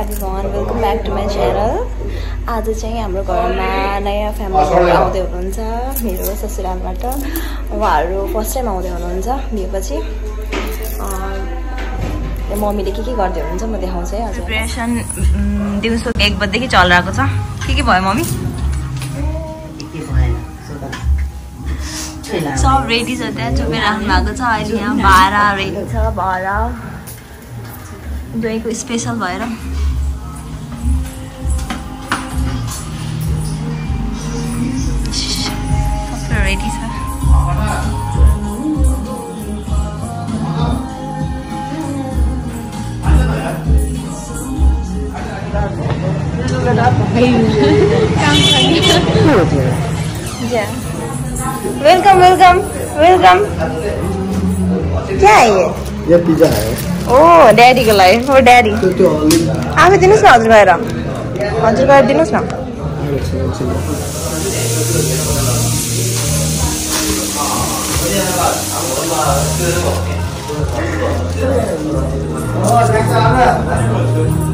Everyone welcome back to my channel आज चाहिँ हाम्रो घरमा नयाँ फ्यामिलीहरू आउँदै हुनुहुन्छ मेरो ससुरालबाट उहाँहरू फर्स्ट टाइम आउँदै हुनुहुन्छ भिएपछि मम्मीले के के गर्दै हुनुहुन्छ म देखाउँछु है आज प्रिपरेसन दिउँसो एक बजीदेखि चलिरहेको छ के के भयो मम्मी सब रेडी छ त्यहाँ चुपिराख्नु भएको छ अहिले यहाँ भाडा रेडी छ भाडा दुवैको स्पेसल भएर वेलकम वेलकम वेलकम क्या है ये ये पिज्जा है ओ oh, डैडी का लाइफ ओ डैडी आगे दिनुस ना हजुर गएर हजुर गएर दिनुस न Oh, thanks, Anna. तो तो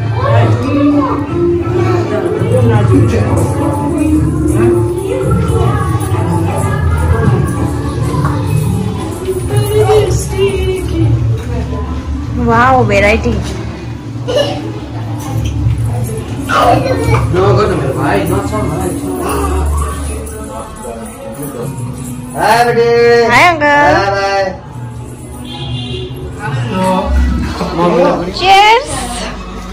Wow, variety. No, go to my right, not so much. Hi, everybody. Hi, uncle. Hi.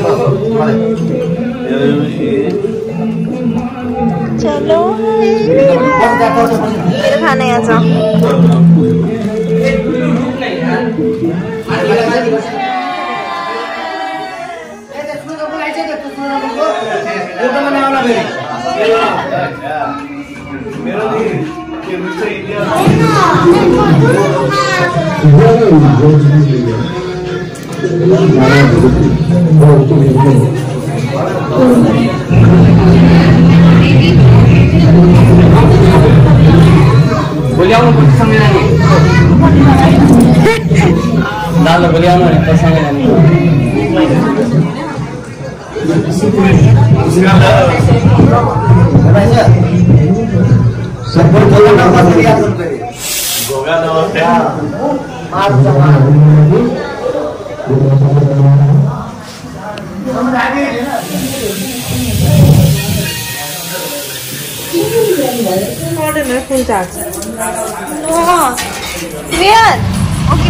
चलो फिर खाने आ जाओ मेरा दिन Vogliamo tutti sanguinare Dallo, vogliamo tutti sanguinare Sebut kalau nama dia sendiri. Bukan nama dia. Mas sama. Modern Okay,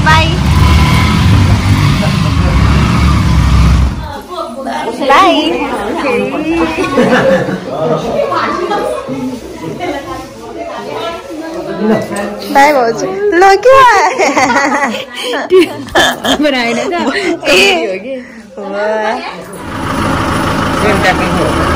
bye. Bye. Okay. Bag हजुर ल क्या